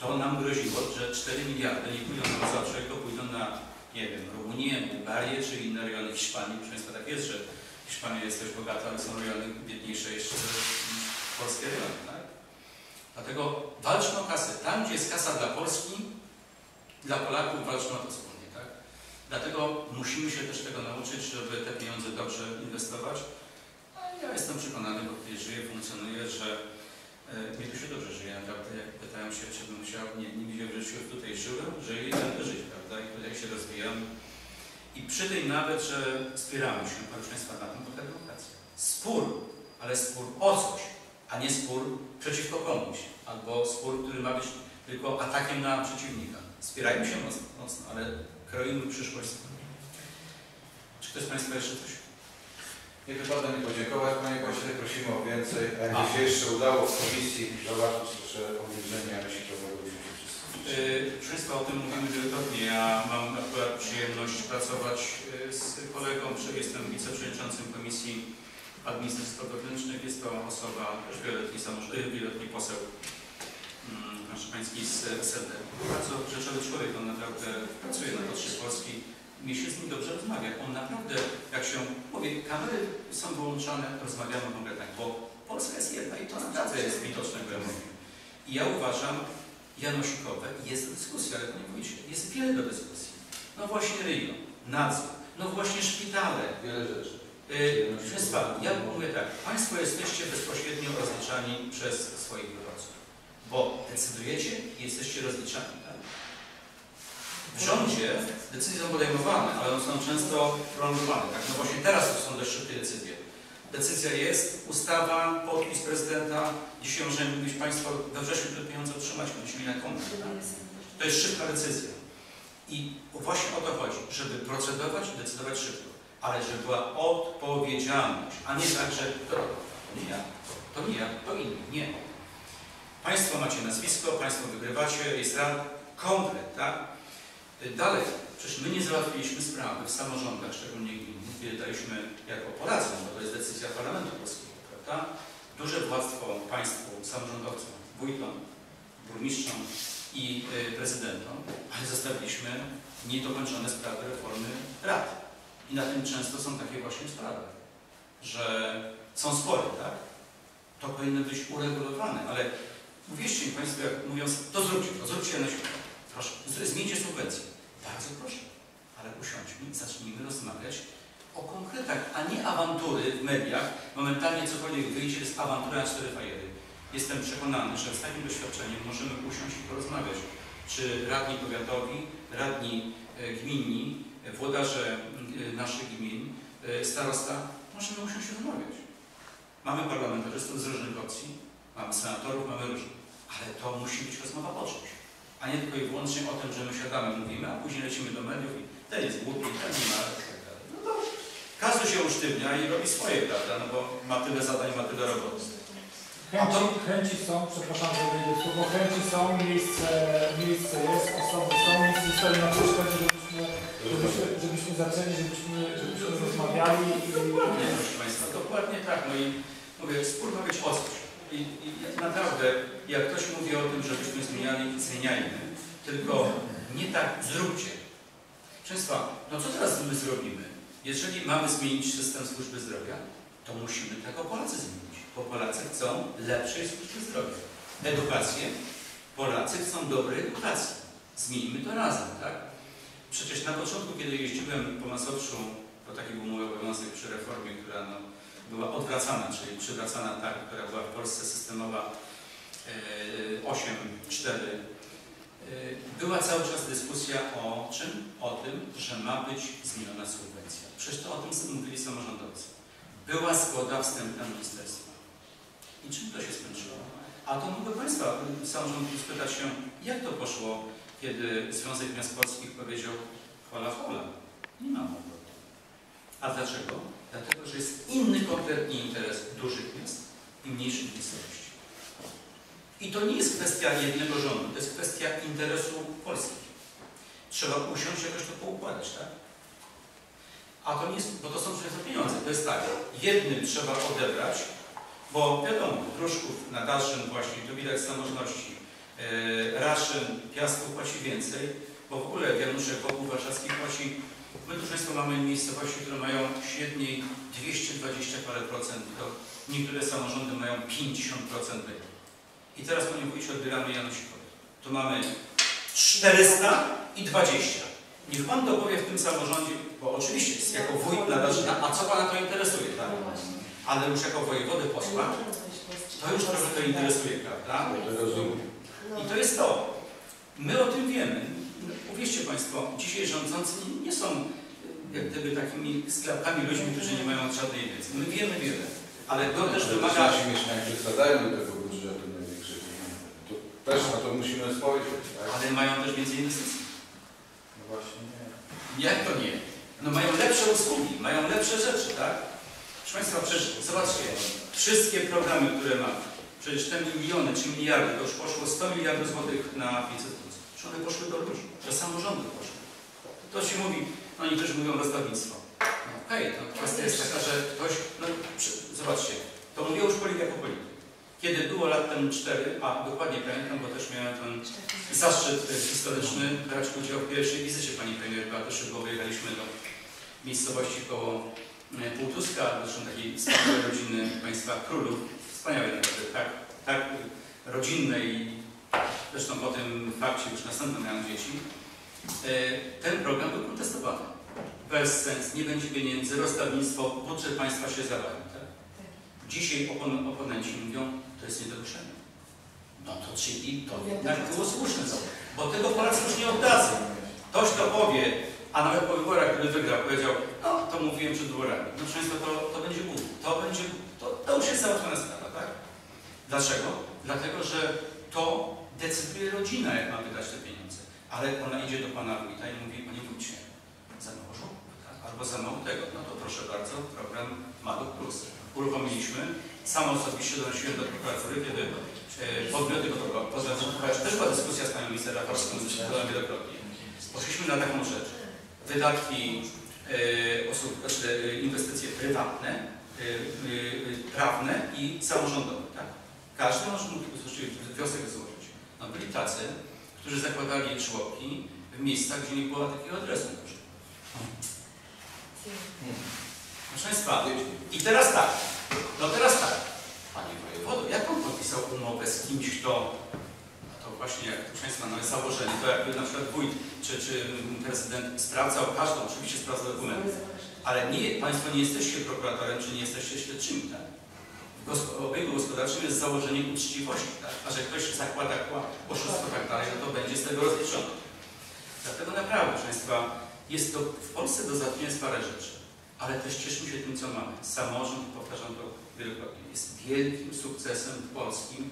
to nam groziło, że 4 miliardy nie pójdą na Mazowsze, tylko pójdą na, nie wiem, Rumunię, Bułgarię czy inne rejony Hiszpanii. Proszę Państwa, tak jest, że Hiszpania jest dość bogata, ale są rejony biedniejsze jeszcze polskie rejony, tak? Dlatego walczmy o kasę. Tam, gdzie jest kasa dla Polski, dla Polaków walczmy o to wspólnie, tak? Dlatego musimy się też tego nauczyć, żeby te pieniądze dobrze inwestować. A ja jestem przekonany, bo tutaj żyję, funkcjonuję, że e, mi tu się dobrze żyje. Naprawdę, jak pytają się, czy bym chciał, nie, nigdzie w życiu tutaj żyłem, żyję i będę żyć, prawda? I tutaj się rozwijam. I przy tej nawet, że spieramy się, proszę Państwa, na tym, to demokracja. Spór, ale spór o coś, a nie spór przeciwko komuś, albo spór, który ma być tylko atakiem na przeciwnika. Spierajmy się mocno, mocno ale kroimy przyszłość. Czy ktoś z Państwa jeszcze coś? Nie wypada mi podziękować Panie Pośle, prosimy o więcej. A jakby się jeszcze udało w komisji zobaczyć, że obniżenie myślowego się. Yy, Proszę Państwa, o tym mówimy wielokrotnie. Ja mam akurat przyjemność pracować yy, z kolegą, jestem wiceprzewodniczącym Komisji Administracji Spraw Wewnętrznych. Jest to osoba, też wieloletni, yy, wieloletni poseł mm, nasz pański z SLD. Bardzo rzeczowy człowiek, on naprawdę pracuje na potrzeby Polski. Mi się z nim dobrze rozmawia. On naprawdę, jak się, mówię, kamery są wyłączone, rozmawiamy o konkretach, bo Polska jest jedna i to naprawdę jest widoczne w Europie. I ja uważam, janosikowe jest dyskusja, ale panie wójcie, jest wiele do dyskusji. No właśnie Rio, nadzór, no właśnie szpitale. Wiele rzeczy. Yy, proszę Państwa, ja mówię tak, Państwo jesteście bezpośrednio rozliczani przez swoich wyborców, bo decydujecie i jesteście rozliczani. Tak? W rządzie decyzje są podejmowane, ale one są często prolongowane. Tak? No właśnie teraz to są dość szybkie decyzje. Decyzja jest, ustawa, podpis prezydenta. Dzisiaj możemy być Państwo we wrześniu te pieniądze otrzymać, będziemy mieli na koncie. Tak? To jest szybka decyzja. I właśnie o to chodzi, żeby procedować i decydować szybko, ale żeby była odpowiedzialność, a nie tak, że to, nie ja, to nie ja, to inni. Nie. Państwo macie nazwisko, Państwo wygrywacie, jest rad, konkret, tak? Dalej, przecież my nie załatwiliśmy sprawy w samorządach, szczególnie gminnych, daliśmy jako Polacy, bo to jest decyzja Parlamentu Polskiego, prawda? Duże władztwo państwu, samorządowcom, wójtom, burmistrzom i y, prezydentom, ale zostawiliśmy niedokończone sprawy reformy rad. I na tym często są takie właśnie sprawy, że są spory, tak? To powinno być uregulowane, ale uwierzcie mi Państwo, jak mówiąc, to zróbcie, to zróbcie na siłę. Proszę, z- zmieńcie subwencję. Bardzo proszę, ale usiądźmy zacznijmy rozmawiać o konkretach, a nie awantury w mediach. Momentalnie cokolwiek wyjdzie, jest awantura na cztery fajery. Jestem przekonany, że z takim doświadczeniem możemy usiąść i porozmawiać, czy radni powiatowi, radni e, gminni, e, włodarze naszych gmin, e, starosta, możemy usiąść i rozmawiać. Mamy parlamentarzystów z różnych opcji, mamy senatorów, mamy różnych, ale to musi być rozmowa o czymś, a nie tylko i wyłącznie o tym, że my siadamy, mówimy, a później lecimy do mediów i ten jest głupi, ten nie ma, tak. No to każdy się usztywnia i robi swoje, prawda, no bo ma tyle zadań, ma tyle roboty. Chęci, chęci są, przepraszam, że wejdę w słowo, chęci są, miejsce, miejsce jest, osoby są, nic nie stoi na przeszkodzie, żebyśmy, żebyśmy, żebyśmy zaczęli, żebyśmy, żebyśmy rozmawiali i Nie, proszę Państwa, dokładnie tak. No i mówię, spór ma być o coś. I, i naprawdę, jak ktoś mówi o tym, żebyśmy zmieniali, zmieniajmy, tylko nie tak zróbcie. Proszę Państwa, no co teraz my zrobimy? Jeżeli mamy zmienić system służby zdrowia, to musimy tak o Polacy zmienić. Bo Polacy chcą lepszej służby zdrowia. Edukację. Polacy chcą dobrej edukacji. Zmienimy to razem, tak? Przecież na początku, kiedy jeździłem po Mazowszu, to taki był mój obowiązek przy reformie, która no, była odwracana, czyli przywracana ta, która była w Polsce systemowa e, 8-4. E, była cały czas dyskusja o czym? O tym, że ma być zmieniona subwencja. Przecież to o tym mówili samorządowcy. Była zgoda wstępna ministerstwa. I czym to się skończyło? A to mógłby Państwa, y, samorządów spytać się, jak to poszło, kiedy Związek Miast Polskich powiedział hola hola. Nie ma mowy. A dlaczego? Dlatego, że jest inny kompletnie interes dużych miast i mniejszych miejscowości. I to nie jest kwestia jednego rządu, to jest kwestia interesu Polski. Trzeba usiąść jakoś to poukładać, tak? A to nie jest, bo to są przecież pieniądze. To jest tak, jednym trzeba odebrać, bo wiadomo, Pruszków na dalszym właśnie, tu widać zamożności, yy, Raszyn, Piastów płaci więcej, bo w ogóle Januszek wokół warszawskich płaci, my tu Państwo mamy miejscowości, które mają średniej 220 parę procent, to niektóre samorządy mają 50% mniej. I teraz Panie Wójcie odbieramy Janusikowi. Tu mamy 400 i 20. Niech Pan dopowie w tym samorządzie, bo oczywiście jest jako wójt Nadarzyna, a co Pana to interesuje, tak? Ale już jako wojewody posła, to już trochę to interesuje, prawda? To rozumiem. I to jest to. My o tym wiemy. Uwierzcie Państwo, dzisiaj rządzący nie- są jak gdyby takimi sklapkami ludźmi, którzy nie mają żadnej wiedzy. My wiemy wiele, ale to też wymaga... Nasi mieszkańcy wkładają do tego budżetu największe pieniądze. To też na to musimy spojrzeć, tak? Ale mają też więcej inwestycji. No właśnie nie. Jak to nie? No mają lepsze usługi, mają lepsze rzeczy, tak? Proszę Państwa, przecież zobaczcie, wszystkie programy, które mamy, przecież te miliony czy miliardy, to już poszło 100 miliardów złotych na 500 plus. Czy one poszły do ludzi, do samorządu poszły. To się mówi, no niektórzy mówią rozdawnictwo. No okej, to kwestia jest taka, że ktoś, no przy- zobaczcie, to mówię już polityk jako polityk. Kiedy było lat temu 4, a dokładnie pamiętam, bo też miałem ten zaszczyt e, historyczny brać udział w pierwszej wizycie pani premier Beaty Szydłowej. Jechaliśmy do miejscowości koło Półtuska, zresztą takiej wspaniałej rodziny państwa królów. Wspaniałej naprawdę, tak, tak e, rodzinnej i zresztą po tym fakcie już następne miałem dzieci. E, Ten program był kontestowany. Bez sens, nie będzie pieniędzy, rozstawnictwo, budżet państwa się zawali. Tak? Dzisiaj opon oponenci mówią, to jest nie do ruszenia. No to czyli to jednak było słuszne, co? bo tego Polacy już nie oddadzą. Ktoś to powie, a nawet po wyborach, gdyby wygrał, powiedział, no to mówiłem przed wyborami. No Państwa, to, to będzie ból. To będzie, to, to już jest załatwiona sprawa, tak? Dlaczego? Dlatego, że to decyduje rodzina, jak ma wydać te pieniądze. Ale ona idzie do Pana Wójta i mówi, Panie Wójcie, za mało tak? albo za mało tego. No to proszę bardzo, program Maluch Plus. Uruchomiliśmy. Sam osobiście donosiłem do prokuratury, kiedy e, podmioty podmioty też była dyskusja z Panią Minister Rafalską, dyskutowałem wielokrotnie. Poszliśmy na taką rzecz. Wydatki e, osób, znaczy e, inwestycje prywatne, e, prawne i samorządowe. Tak? Każdy może wniosek złożyć. No byli tacy, którzy zakładali żłobki w miejscach, gdzie nie było takiego adresu. Proszę Państwa, i teraz tak, no teraz tak, Panie Wojewodo, jak on podpisał umowę z kimś, kto, to właśnie jak proszę Państwa, no jest założenie, to jakby na przykład wójt czy, czy prezydent sprawdzał każdą, oczywiście sprawdza dokumenty, ale nie, Państwo nie jesteście prokuratorem, czy nie jesteście śledczymi, tak? W gospo- obiegu gospodarczym jest założenie uczciwości, tak? A że ktoś zakłada kła- oszustwo i tak dalej, no to będzie z tego rozliczony. Dlatego naprawdę, proszę Państwa, jest to w Polsce do załatwienia jest parę rzeczy, ale też cieszmy się tym, co mamy. Samorząd, powtarzam to wielokrotnie, jest wielkim sukcesem polskim,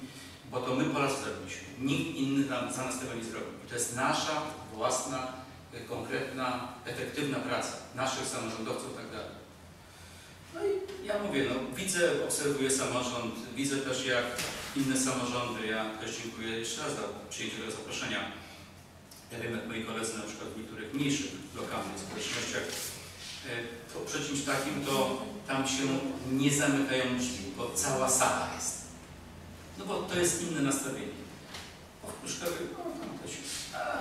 bo to my Polacy zrobiliśmy. Nikt inny nam, za nas tego nie zrobił. I to jest nasza własna, e, konkretna, efektywna praca naszych samorządowców i tak dalej. No i ja mówię, no widzę, obserwuję samorząd, widzę też jak inne samorządy, ja też dziękuję jeszcze raz za przyjęcie tego zaproszenia. Ja wiem, jak moi koledzy na przykład w niektórych mniejszych, lokalnych społecznościach, e, to przy czymś takim, to tam się nie zamykają drzwi, bo cała sala jest. No bo to jest inne nastawienie. O, Pruszkowy, no tam. A,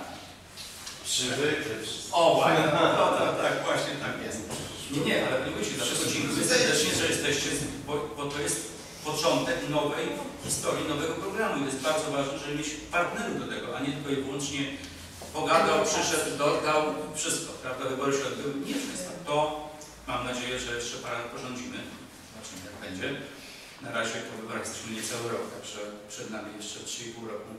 Przywykle o, właśnie, no, tak, tak, właśnie tak jest. Nie, nie, ale nie mówicie, dlatego dziękuję serdecznie, że jesteście, bo, bo to jest początek nowej historii, nowego programu. Jest bardzo ważne, żeby mieć partnerów do tego, a nie tylko i wyłącznie pogadał, przyszedł, dodał, wszystko, prawda, wybory się odbyły. Nie, proszę Państwa, to mam nadzieję, że jeszcze parę porządzimy. Zobaczymy, jak będzie. Na razie po wyborach jesteśmy niecały rok, także przed nami jeszcze 3,5 roku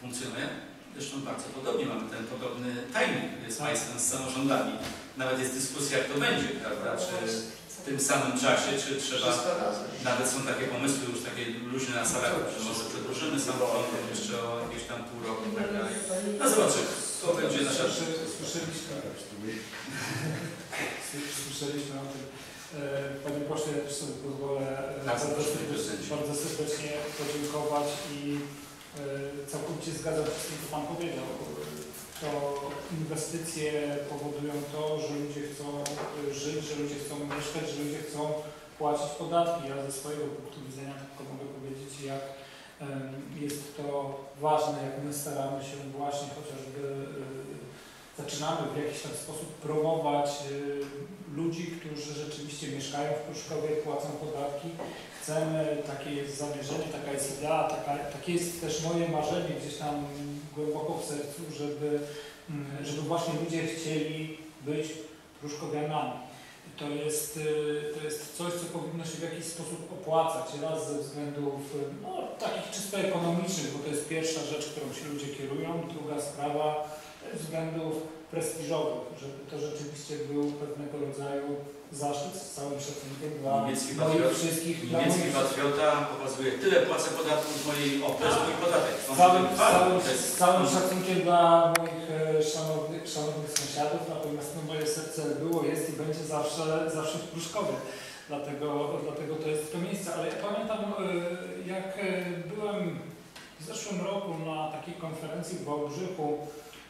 funkcjonuje. Zresztą bardzo podobnie mamy ten podobny timing z Państwem, z samorządami. Nawet jest dyskusja, jak to będzie, prawda? Czy w tym samym czasie, czy trzeba, nawet są takie pomysły już takie luźne na salach, że może przedłużymy samorząd jeszcze o jakieś tam pół roku i tak dalej. No zobaczymy, to będzie nasza... Słyszeliśmy, słyszeliśmy o tym. E, Panie pośle, ja też sobie pozwolę e, Bardzo bardzo, serdecznie, prezydencie. bardzo serdecznie podziękować i e, całkowicie zgadzam się z tym, co Pan powiedział. To inwestycje powodują to, że ludzie chcą żyć, że ludzie chcą mieszkać, że ludzie chcą płacić podatki. Ja ze swojego punktu widzenia tylko mogę powiedzieć, jak jest to ważne, jak my staramy się właśnie chociażby zaczynamy w jakiś tam sposób promować y, ludzi, którzy rzeczywiście mieszkają w Pruszkowie, płacą podatki. Chcemy, takie jest zamierzenie, taka jest idea, taka, takie jest też moje marzenie gdzieś tam głęboko w sercu, żeby, mm, żeby właśnie ludzie chcieli być Pruszkowianami. To jest, y, to jest coś, co powinno się w jakiś sposób opłacać. Raz ze względów no, takich czysto ekonomicznych, bo to jest pierwsza rzecz, którą się ludzie kierują. Druga sprawa względów prestiżowych, żeby to rzeczywiście był pewnego rodzaju zaszczyt z całym szacunkiem dla Niemiecki moich patriot- wszystkich, Niemiecki patriota pokazuje, tyle płacę podatków z mojej o, to jest mój podatek. z całym, z całym, z całym szacunkiem dla moich e, szanownych, szanownych sąsiadów, natomiast no, moje serce było, jest i będzie zawsze, zawsze w Pruszkowie. Dlatego, dlatego to jest to miejsce. Ale ja pamiętam, e, jak e, byłem w zeszłym roku na takiej konferencji w Wałbrzychu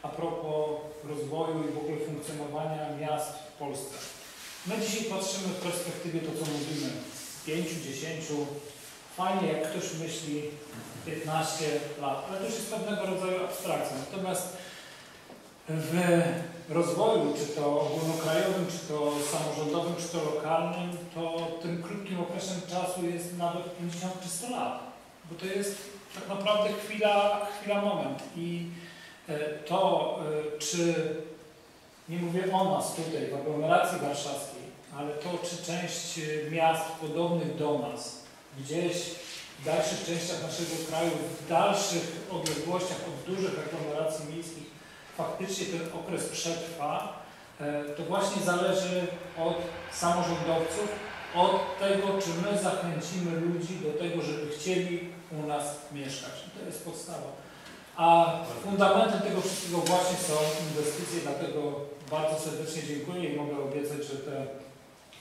a propos rozwoju i w ogóle funkcjonowania miast w Polsce. My dzisiaj patrzymy w perspektywie to, co mówimy, 5, 10, fajnie jak ktoś myśli 15 lat, ale to już jest pewnego rodzaju abstrakcja. Natomiast w rozwoju, czy to ogólnokrajowym, czy to samorządowym, czy to lokalnym, to tym krótkim okresem czasu jest nawet 50 czy 100 lat, bo to jest tak naprawdę chwila, chwila moment. I to, e, czy nie mówię o nas tutaj w aglomeracji warszawskiej, ale to, czy część e, miast podobnych do nas gdzieś w dalszych częściach naszego kraju, w dalszych odległościach od dużych aglomeracji miejskich faktycznie ten okres przetrwa, e, to właśnie zależy od samorządowców, od tego, czy my zachęcimy ludzi do tego, żeby chcieli u nas mieszkać. I to jest podstawa. A fundamentem tego wszystkiego właśnie są inwestycje, dlatego bardzo serdecznie dziękuję i mogę obiecać, że te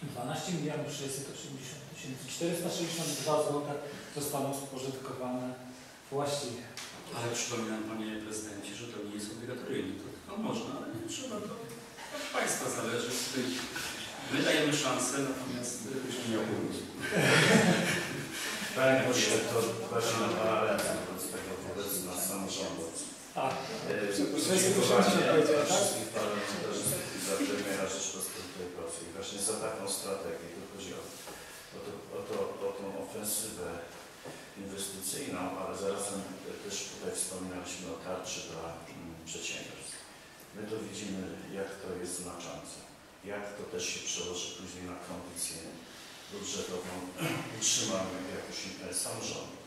12 milionów 680 tysięcy 462 zł zostaną spożytkowane właściwie. Ale przypominam Panie Prezydencie, że to nie jest obligatoryjne, to tylko można, ale nie trzeba to. Od Państwa zależy. My dajemy szansę, natomiast y, Jeśli nie pomysł. Panie pośle, to właśnie na paralel wobec tego, wobec nas samorządów. Tak. E, Przecież Podziękowanie to się dla powiedział, tak? wszystkich parlamentarzystów i za premiera Rzeczpospolitej Polskiej. Właśnie za taką strategię to chodzi o, o, to, o, to, o tą ofensywę inwestycyjną, ale zarazem też tutaj wspominaliśmy o tarczy dla mm, przedsiębiorstw. My to widzimy, jak to jest znaczące, jak to też się przełoży później na kondycję budżetową utrzymanych jakoś e, samorządu.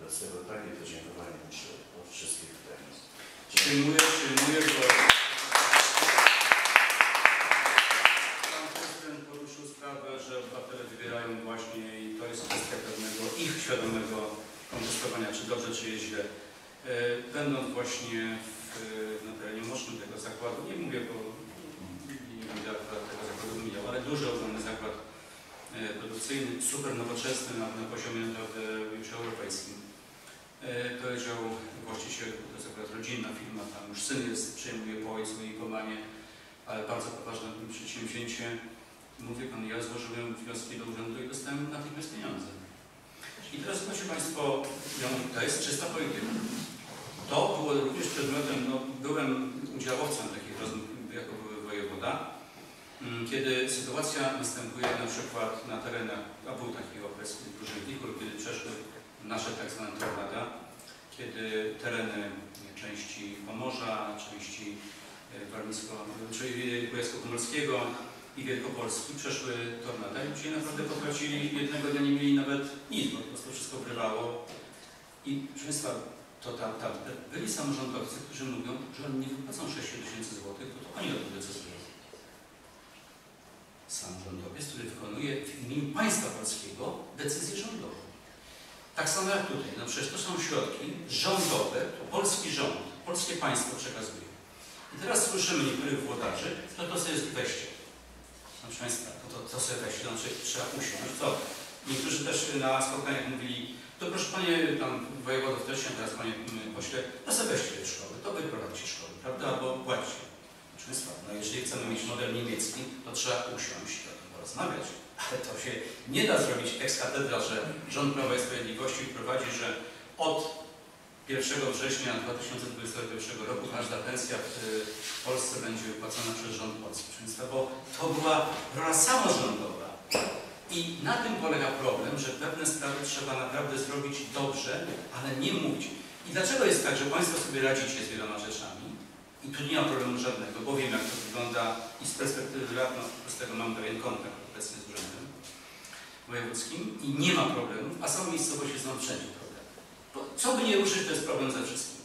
Dlatego takie podziękowanie muszę wszystkich tutaj. Przyjmuję, przyjmuję, bo Pan Prezydent poruszył sprawę, że obywatele wybierają właśnie i to jest kwestia pewnego ich świadomego kontestowania, czy dobrze, czy jest źle. E, Będąc właśnie w, na terenie mocznym tego zakładu, nie mówię, bo nie będę akurat tego zakładu wymieniał, ale duży ogromny zakład e, produkcyjny, super nowoczesny na, na poziomie naprawdę już europejskim. E, Powiedział właściciel, to jest akurat rodzinna firma, tam już syn jest, przejmuje po ojcu i po mamie, ale bardzo poważne przedsięwzięcie. Mówię pan, ja złożyłem wnioski do urzędu i dostałem natychmiast pieniądze. I teraz zobaczcie Państwo, mówię, to jest czysta polityka. To było również przedmiotem, no, byłem udziałowcem takich rozmów jako były wojewoda, Mm, kiedy sytuacja następuje na przykład na terenach, a był taki okres w urzędników, kiedy przeszły nasze tak zwane tornada, kiedy tereny części Pomorza, części e, Warmińsko, czyli Kujawsko-Pomorskiego i Wielkopolski przeszły tornada i ludzie naprawdę potracili, jednego dnia nie mieli nawet nic, bo po prostu wszystko wrywało. I proszę Państwa, to tam, tam byli samorządowcy, którzy mówią, że oni nie wypłacą 6 tysięcy złotych, bo to oni o tym decydują. samorządowiec, który wykonuje w imieniu państwa polskiego decyzję rządową. Tak samo jak tutaj. No przecież to są środki rządowe, to polski rząd, polskie państwo przekazuje. I teraz słyszymy niektórych włodarzy, no to sobie weźcie. No, Proszę Państwa, to, to, to sobie weźcie, znaczy trzeba usiąść. To niektórzy też na spotkaniach mówili, to proszę Panie, tam wojewodów też się teraz Panie mm, pośle, no sobie weźcie te szkoły, to wy prowadzicie szkoły, prawda, albo płacicie. Proszę Państwa, no jeżeli chcemy mieć model niemiecki, to trzeba usiąść o tym porozmawiać. Ale to się nie da zrobić ex cathedra, że rząd Prawa i Sprawiedliwości wprowadzi, że od 1 września 2021 roku każda pensja w y, Polsce będzie wypłacona przez rząd polski. Bo to była rola samorządowa. I na tym polega problem, że pewne sprawy trzeba naprawdę zrobić dobrze, ale nie mówić. I dlaczego jest tak, że Państwo sobie radzicie z wieloma rzeczami i tu nie ma problemu żadnego, bo wiem jak to wygląda i z perspektywy lat, no, z tego mam pewien kontakt obecnie z urzędem wojewódzkim i nie ma problemu, a są miejscowości są wszędzie problem. Bo co by nie ruszyć, to jest problem ze wszystkim.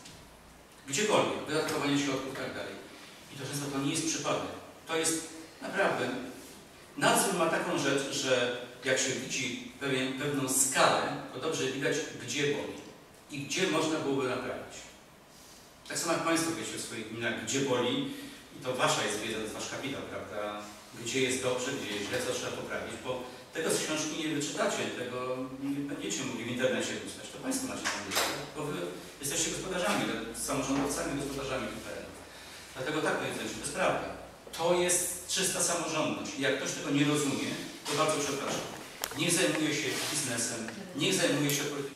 Gdziekolwiek, wydatkowanie środków i tak dalej. I to często to nie jest przypadek. To jest naprawdę Nadzór ma taką rzecz, że jak się widzi pewien, pewną skalę, to dobrze widać, gdzie boli i gdzie można byłoby naprawić. Tak samo jak Państwo wiecie w swoich gminach, gdzie boli, i to Wasza jest wiedza, to jest Wasz kapitał, prawda? Gdzie jest dobrze, gdzie jest źle, co trzeba poprawić, bo tego z książki nie wyczytacie, tego nie będziecie mogli w internecie wysłać, to Państwo macie tam bo Wy jesteście gospodarzami, samorządowcami, gospodarzami tych terenów. Dlatego tak powiedzcie, to jest prawda. To jest czysta samorządność. I jak ktoś tego nie rozumie, to bardzo przepraszam. Niech zajmuje się biznesem, niech zajmuje się polityką.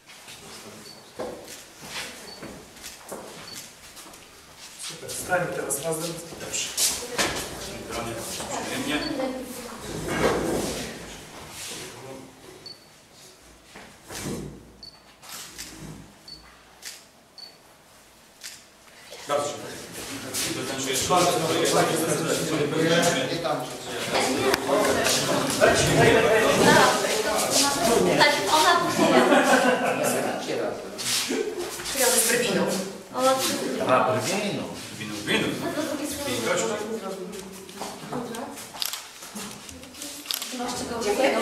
Super, stańmy teraz razem. Dobrze. Bronię, przyjemnie. Dobrze. To znaczy jeszcze Witam Cię. Tak, ona później. Przyjadę z Brwinu. Ona A, I strony. gości. Masz czego Dziękuję.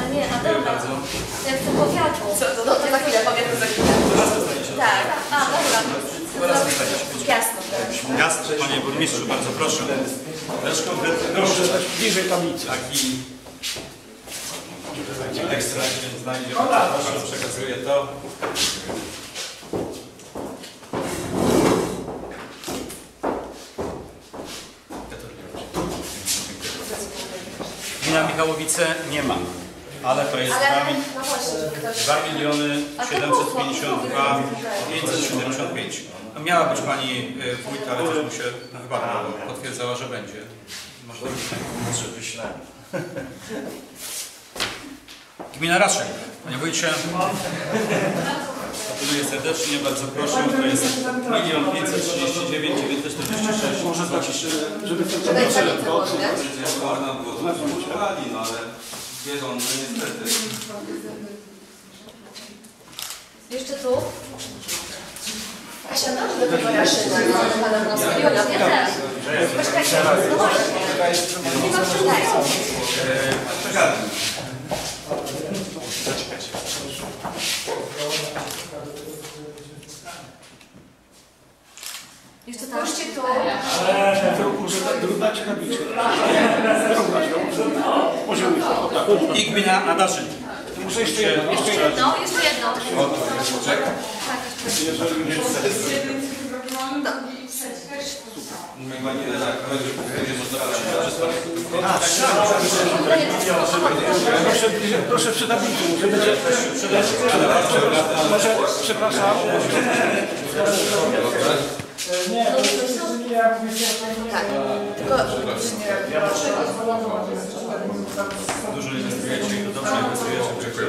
A nie, a dobra. Jak to powiatu. Co, to, to, za chwilę, powiem to za chwilę. Tak, A, dobra. Jasno. Tak. Jasne, panie burmistrzu, bardzo proszę. Konkretnie proszę. bliżej tablicy. Taki ekstra się znajdzie, proszę, przekazuję to. Gmina Michałowice nie ma, ale to jest Ale, 2, no właśnie, ktoś... 2 miliony 752 575. No miała być pani y, wójt, ale też mu się no, chyba potwierdzała, że będzie. Może być tak. Że wyślemy. Gmina Raszek. Panie wójcie, gratuluję serdecznie, bardzo proszę. To jest 1 539 946. Może tak się Żeby to było można było to no wiedzą, no niestety. Jeszcze tu. Kasia, no, do tego Raszyna, no, pana Ja Nosowiola. też. Poczekajcie, no właśnie. Nie ma przydajcie. Przegadam. Jeszcze tam. Spójrzcie tu. To może tak dać tabliczkę. Wyrównać ją. Poziomie. O tak. I gmina Adaszyn. Muszę jeszcze jedno. Jeszcze jedno. No, jeszcze jedno. Czekaj. Tak, Jeżeli nie Chyba nie tak, będzie można Proszę, proszę przy tablicy, że będzie... Może, przepraszam. Nie, to jest ja mówię, że Tak, tylko... Dużo inwestujecie dobrze inwestujecie. Dziękuję.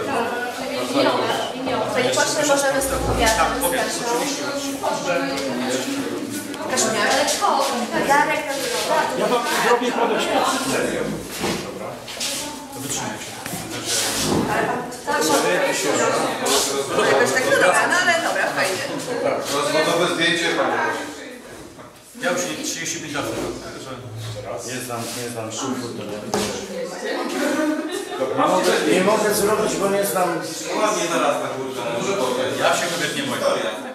Panie pośle, możemy z tą powiatem, Tak, z powiem, Kasią. oczywiście. Kaszmia. Ale kto? Darek, Ja wam zrobię podejście. To wytrzymajcie. Tak, No jakoś tak, no dobra, no ale dobra, fajnie. Rozwodowe zdjęcie, panie. Ja już nie 35 lat, Nie znam, nie znam. Dobra, Nie mogę, nie mogę zrobić, bo nie znam Ładnie zaraz ta kurka. Ja się kobiet nie boję.